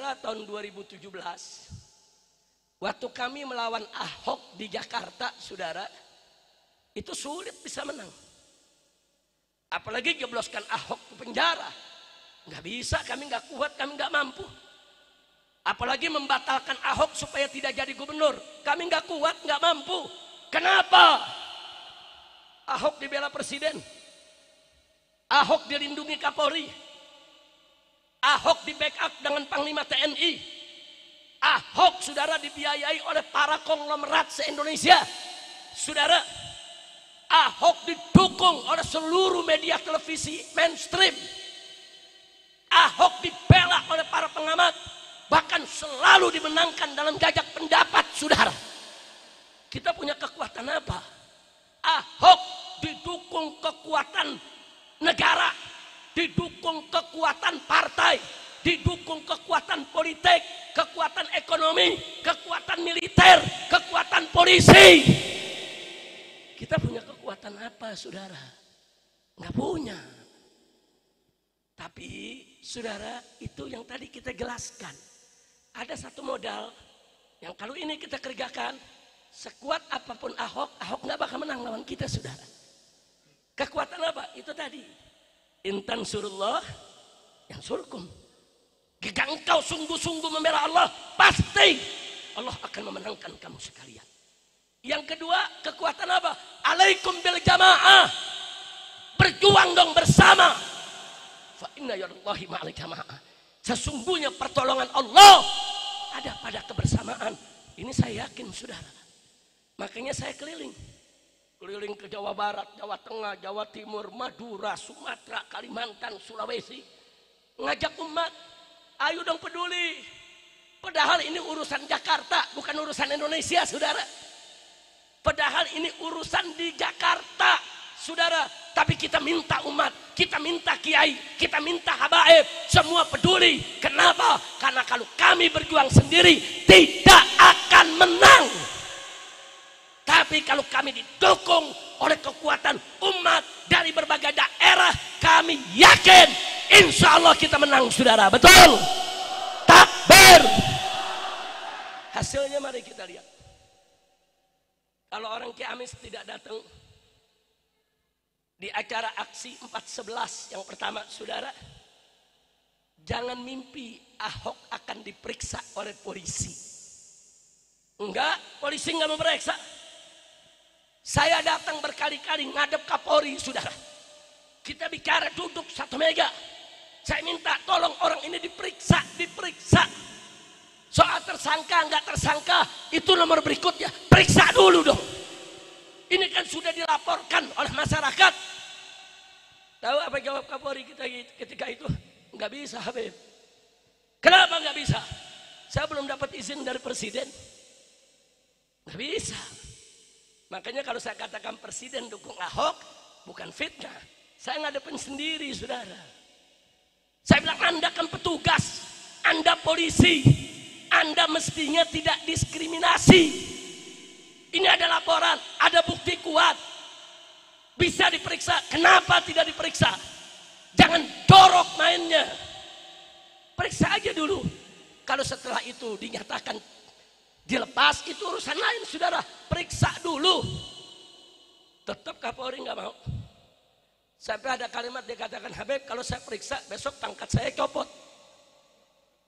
Saudara tahun 2017 waktu kami melawan Ahok di Jakarta, Saudara, itu sulit bisa menang. Apalagi jebloskan Ahok ke penjara. Nggak bisa, kami nggak kuat, kami nggak mampu. Apalagi membatalkan Ahok supaya tidak jadi gubernur. Kami nggak kuat, nggak mampu. Kenapa? Ahok dibela presiden. Ahok dilindungi Kapolri. Ahok di backup dengan Panglima TNI. Ahok saudara dibiayai oleh para konglomerat se-Indonesia. Saudara, Ahok didukung oleh seluruh media televisi mainstream. Ahok dibela oleh para pengamat. Bahkan selalu dimenangkan dalam jajak pendapat saudara. Kita punya kekuatan apa? Ahok didukung kekuatan negara didukung kekuatan partai, didukung kekuatan politik, kekuatan ekonomi, kekuatan militer, kekuatan polisi. Kita punya kekuatan apa, saudara? Nggak punya. Tapi, saudara, itu yang tadi kita jelaskan. Ada satu modal yang kalau ini kita kerjakan, sekuat apa pun Ahok, Ahok nggak bakal menang lawan kita, saudara. Kekuatan apa? Itu tadi Intan surullah yang surkum. Jika engkau sungguh-sungguh membela Allah, pasti Allah akan memenangkan kamu sekalian. Yang kedua, kekuatan apa? Alaikum bil jamaah. Berjuang dong bersama. Fa inna yallahi ma'al jamaah. Sesungguhnya pertolongan Allah ada pada kebersamaan. Ini saya yakin, saudara. Makanya saya keliling keliling ke Jawa Barat, Jawa Tengah, Jawa Timur, Madura, Sumatera, Kalimantan, Sulawesi. Ngajak umat, ayo dong peduli. Padahal ini urusan Jakarta, bukan urusan Indonesia, saudara. Padahal ini urusan di Jakarta, saudara. Tapi kita minta umat, kita minta kiai, kita minta habaib, semua peduli. Kenapa? Karena kalau kami berjuang sendiri, tidak akan menang. Tapi kalau kami didukung oleh kekuatan umat dari berbagai daerah, kami yakin insya Allah kita menang saudara. Betul? Takbir. Hasilnya mari kita lihat. Kalau orang Kiamis tidak datang di acara aksi 411 yang pertama saudara, jangan mimpi Ahok akan diperiksa oleh polisi. Enggak, polisi enggak memeriksa. Saya datang berkali-kali ngadep Kapolri, saudara. Kita bicara duduk satu meja. Saya minta tolong orang ini diperiksa, diperiksa. Soal tersangka, nggak tersangka, itu nomor berikutnya. Periksa dulu dong. Ini kan sudah dilaporkan oleh masyarakat. Tahu apa jawab Kapolri kita ketika itu? Nggak bisa, Habib. Kenapa nggak bisa? Saya belum dapat izin dari presiden. Nggak bisa. Makanya kalau saya katakan presiden dukung Ahok, bukan fitnah. Saya ngadepin sendiri, saudara. Saya bilang Anda kan petugas, Anda polisi, Anda mestinya tidak diskriminasi. Ini ada laporan, ada bukti kuat. Bisa diperiksa, kenapa tidak diperiksa? Jangan dorok mainnya. Periksa aja dulu. Kalau setelah itu dinyatakan dilepas itu urusan lain saudara. Periksa dulu. Tetap Kapolri nggak mau. Sampai ada kalimat dia katakan Habib kalau saya periksa besok pangkat saya copot.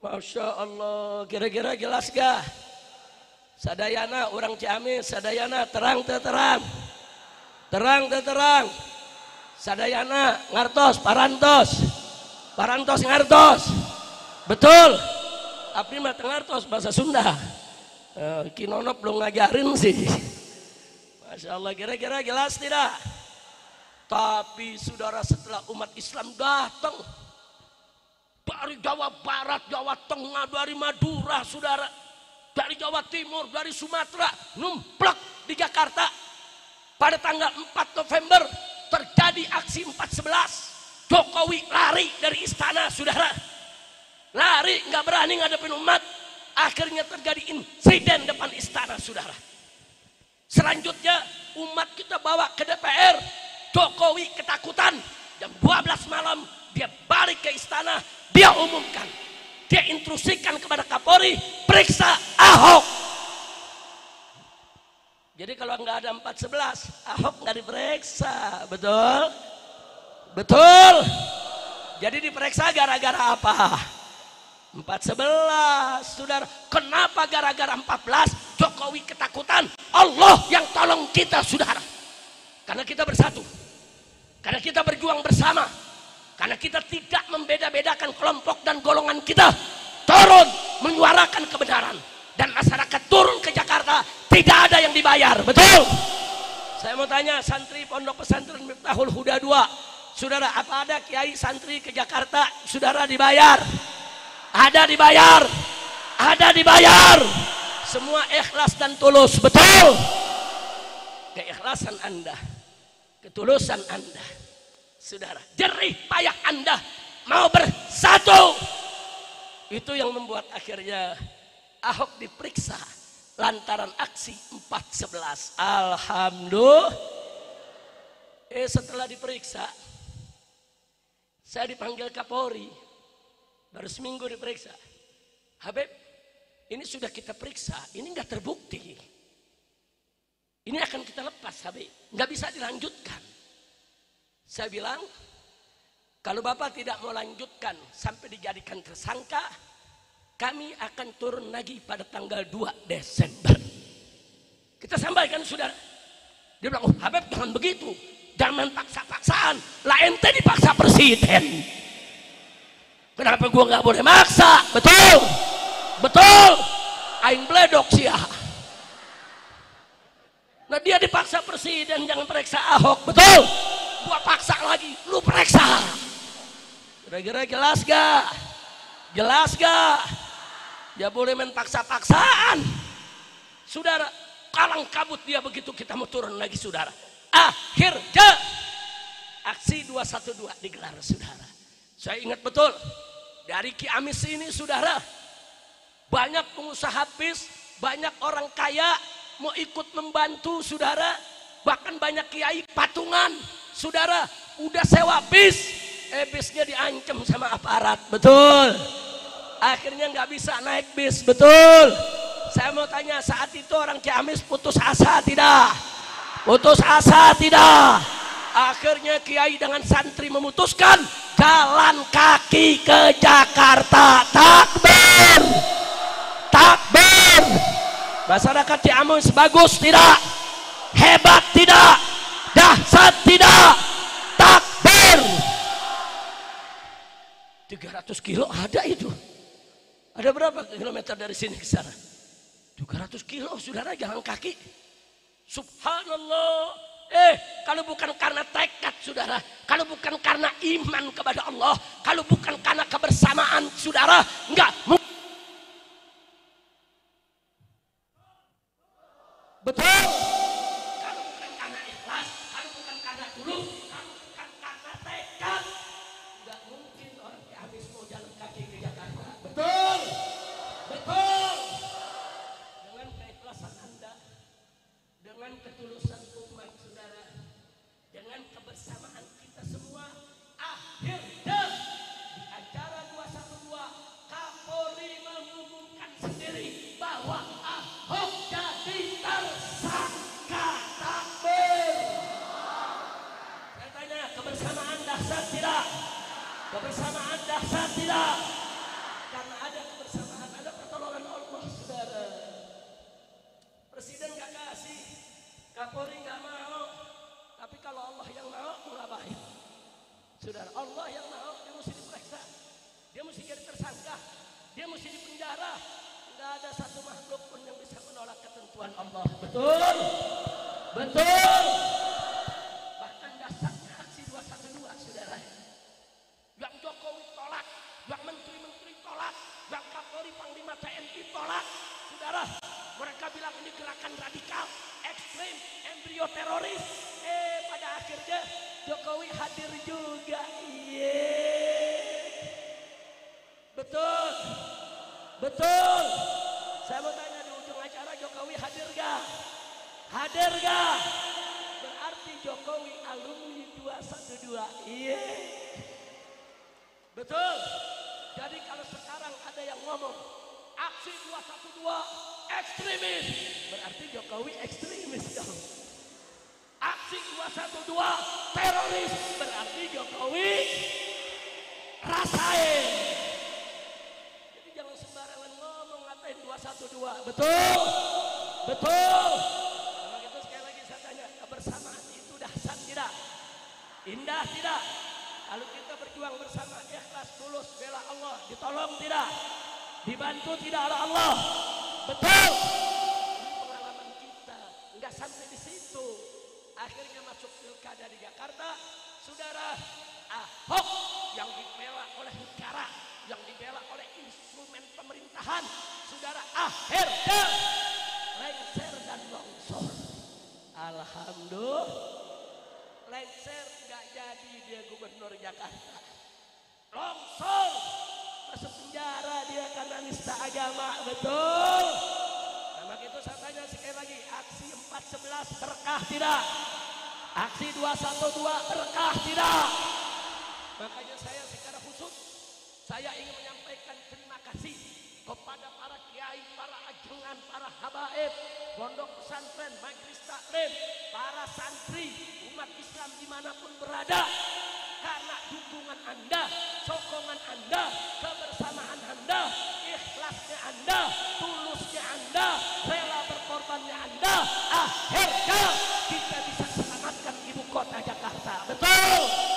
Masya Allah kira-kira jelas gak Sadayana orang Ciamis Sadayana terang terang. Terang terang. Sadayana ngartos parantos. Parantos ngartos. Betul. Tapi mah ngartos bahasa Sunda Kinono belum ngajarin sih. Masya Allah, kira-kira jelas tidak? Tapi saudara setelah umat Islam datang dari Jawa Barat, Jawa Tengah, dari Madura, saudara, dari Jawa Timur, dari Sumatera, numplek di Jakarta. Pada tanggal 4 November terjadi aksi 411. Jokowi lari dari istana, saudara. Lari, nggak berani ngadepin umat Akhirnya terjadi insiden depan istana saudara. Selanjutnya umat kita bawa ke DPR. Jokowi ketakutan. Jam 12 malam dia balik ke istana. Dia umumkan. dia intrusikan kepada Kapolri, periksa Ahok. Jadi kalau nggak ada 411, Ahok nggak diperiksa, betul? Betul. Jadi diperiksa gara-gara apa? 411, saudara. Kenapa gara-gara 14 Jokowi ketakutan? Allah yang tolong kita, saudara. Karena kita bersatu. Karena kita berjuang bersama. Karena kita tidak membeda-bedakan kelompok dan golongan kita. Turun menyuarakan kebenaran. Dan masyarakat turun ke Jakarta tidak ada yang dibayar. Betul? Saya mau tanya santri pondok pesantren Miftahul Huda 2. Saudara, apa ada kiai santri ke Jakarta? Saudara dibayar? Ada dibayar. Ada dibayar. Semua ikhlas dan tulus. Betul? Keikhlasan Anda. Ketulusan Anda. Saudara, jerih payah Anda mau bersatu. Itu yang membuat akhirnya Ahok diperiksa lantaran aksi 411. Alhamdulillah. Eh setelah diperiksa, saya dipanggil Kapolri. Baru seminggu diperiksa. Habib, ini sudah kita periksa, ini nggak terbukti. Ini akan kita lepas Habib, nggak bisa dilanjutkan. Saya bilang, kalau Bapak tidak mau lanjutkan sampai dijadikan tersangka, kami akan turun lagi pada tanggal 2 Desember. Kita sampaikan saudara. Dia bilang, oh Habib jangan begitu. Jangan paksa-paksaan. Lah ente dipaksa presiden. Kenapa gua nggak boleh maksa? Betul. Betul. Aing bledok sih ya. Nah dia dipaksa presiden jangan periksa Ahok. Betul. Gua paksa lagi. Lu periksa. Kira-kira jelas gak? Jelas gak? Ya boleh main paksa-paksaan. Saudara, kalang kabut dia begitu kita mau turun lagi saudara. Akhirnya aksi 212 digelar saudara. Saya ingat betul dari Kiamis ini saudara banyak pengusaha bis, banyak orang kaya mau ikut membantu saudara, bahkan banyak kiai patungan saudara udah sewa bis, eh bisnya diancam sama aparat, betul. Akhirnya nggak bisa naik bis, betul. Saya mau tanya saat itu orang Ciamis putus asa tidak? Putus asa tidak? Akhirnya Kiai dengan santri memutuskan jalan kaki ke Jakarta. Takbir! Takbir! Masyarakat Ciamis bagus tidak? Hebat tidak? Dahsyat tidak? Takbir! 300 kilo ada itu. Ada berapa kilometer dari sini ke sana? 300 kilo, saudara jalan kaki. Subhanallah. Eh, kalau bukan karena tekad saudara, kalau bukan karena iman kepada Allah, kalau bukan karena kebersamaan saudara, enggak Saudara, Allah yang mau, dia mesti diperiksa. Dia mesti jadi tersangka. Dia mesti dipenjara. Tidak ada satu makhluk pun yang bisa menolak ketentuan Allah. Betul? Betul? Betul. Saya mau tanya di ujung acara Jokowi hadir gak? Hadir gak? Berarti Jokowi alumni 212. Iya. Betul. Jadi kalau sekarang ada yang 212 ekstremis. Berarti Jokowi ekstremis dong. Aksi 212 teroris. Berarti Jokowi rasain. Ngatain 212. Betul? Betul. Kalau gitu sekali lagi saya tanya, kebersamaan itu dahsyat tidak? Indah tidak? Kalau kita berjuang bersama ikhlas tulus bela Allah, ditolong tidak? Dibantu tidak oleh Allah? Betul. Ini pengalaman kita, enggak sampai di situ. Akhirnya masuk pilkada di Jakarta, saudara Ahok yang dibela oleh negara, yang dibela oleh instrumen pemerintahan, saudara akhirnya lengser dan longsor. Alhamdulillah, lengser nggak jadi dia gubernur Jakarta. Longsor masuk penjara dia karena nista agama, betul. Nah, maka itu saya tanya sekali lagi, aksi 411 berkah tidak? Aksi 212 berkah tidak? Makanya saya ingin menyampaikan terima kasih kepada para kiai, para ajengan, para habaib, pondok pesantren, majelis taklim, para santri, umat Islam di mana pun berada. Karena dukungan Anda, sokongan Anda, kebersamaan Anda, ikhlasnya Anda, tulusnya Anda, rela berkorbannya Anda, akhirnya kita bisa selamatkan ibu kota Jakarta. Betul?